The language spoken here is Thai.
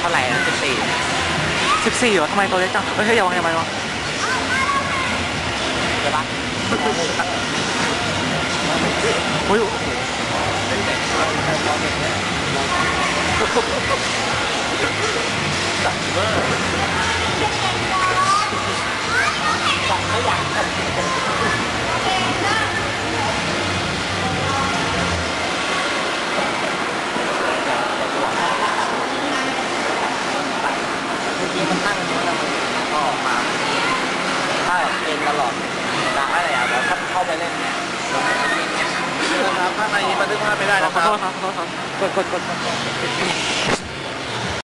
เท่าไหร่นะสิบสี่สิบสี่เหรอทำไมตัวเล็กจังเฮ้ยเฮ้ยอย่าวางอย่าวางเดี๋ยวปะอุ้ย มื่อกี้มันนั่งอยู่แล้วมันก็ออกมา ถ้าเองตลอดดักอะไรอะแบบถ้าเข้าไปเล่นเนี่ยนะครับข้างในนี้บันทึกภาพไม่ได้ขอนะคโทรับษครับขอโทษครับ กดกดกดกด